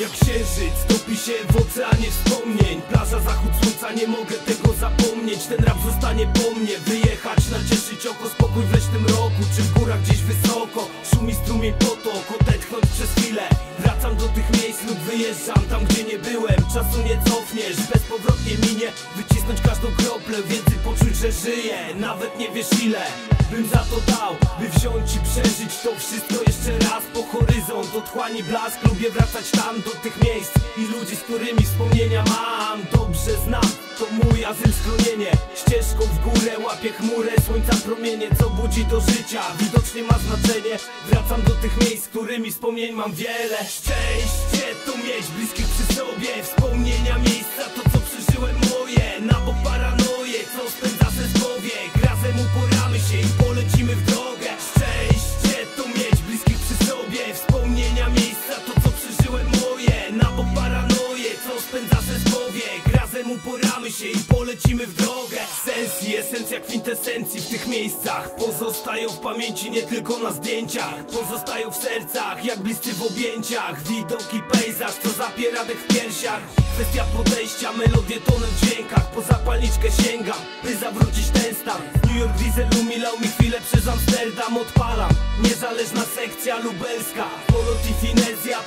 jak księżyc Topi się w oceanie wspomnień. Plaża, zachód słońca, nie mogę tego zapomnieć. Ten rap zostanie po mnie. Wyjechać, nacieszyć oko, spokój w leśnym roku. Czy w górach gdzieś wysoko? Szumi strumień potok, odetchnąć przez chwilę. Wracam do tych miejsc lub wyjeżdżam tam, gdzie nie byłem. Czasu nie cofniesz, bezpowrotnie minie. Wycisnąć każdą kroplę, że żyję Nawet nie wiesz ile bym za to dał By wziąć i przeżyć to wszystko jeszcze raz Po horyzont, otchłani blask Lubię wracać tam do tych miejsc I ludzi, z którymi wspomnienia mam. Dobrze znam, to mój azyl, schronienie. Ścieżką w górę łapię chmurę Słońca promienie, co budzi do życia. Widocznie ma znaczenie Wracam do tych miejsc, którymi wspomnień mam wiele. Szczęście to mieć bliskich przy sobie Wspomnienia miejsca, to co przeżyłem moje. Na bok paranoje, spędza sens powiek Razem uporamy się i polecimy w drogę. Sens i esencja kwintesencji w tych miejscach. Pozostają w pamięci nie tylko na zdjęciach. Pozostają w sercach, jak bliscy w objęciach. Widok i pejzaż, co zapiera dech w piersiach. Kwestia podejścia, melodie tonem w dźwiękach. Po zapalniczkę sięgam, by zawrócić ten stan. New York Diesel umilał mi chwilę przez Amsterdam. Odpalam, niezależna sekcja lubelska. Polot i finezja,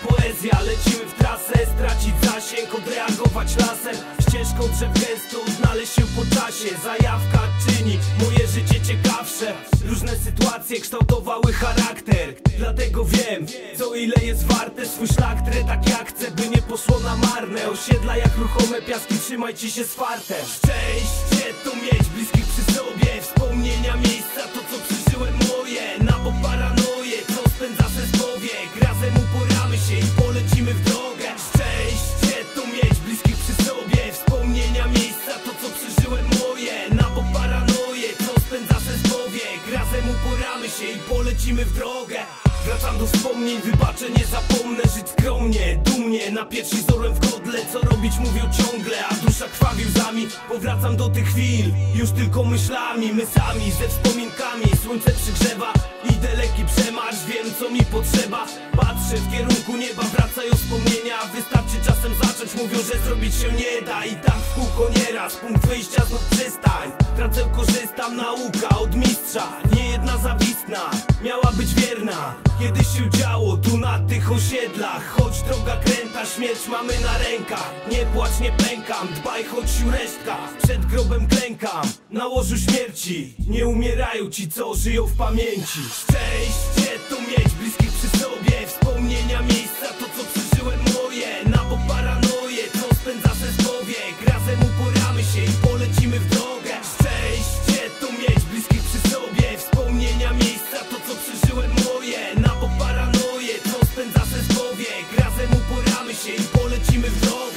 Moje życie ciekawsze. Różne sytuacje kształtowały charakter. Dlatego wiem, co ile jest warte. Swój szlak trę tak jak chcę, by nie poszło na marne. Osiedla jak ruchome piaski, trzymajcie się z fartem. Szczęście to mieć bliskich się i polecimy w drogę Wracam do wspomnień, wybaczę, nie zapomnę Żyć skromnie, dumnie, na pierwszy zorem w godle Co robić mówią ciągle, a dusza krwawi łzami. Powracam do tych chwil, już tylko myślami My sami, ze wspominkami, słońce przygrzewa Idę lekki przemarsz, wiem co mi potrzeba. Patrzę w kierunku nieba, wracają wspomnienia Wystarczy czasem zacząć, mówią, że zrobić się nie da. I tak w kółko nieraz, punkt wyjścia znów przystań. Tracę, korzystam, nauka od mistrza. Nie jedna zawistna, miała być wierna. Kiedyś się działo tu na tych osiedlach. Choć droga kręta, śmierć mamy na rękach. Nie płacz, nie pękam, dbaj choć resztka. Przed grobem klękam, na łożu śmierci. Nie umierają ci, co żyją w pamięci. Szczęście to mieć bliskich przy sobie. Wspomnienia miejsca, to co przeżyłem is.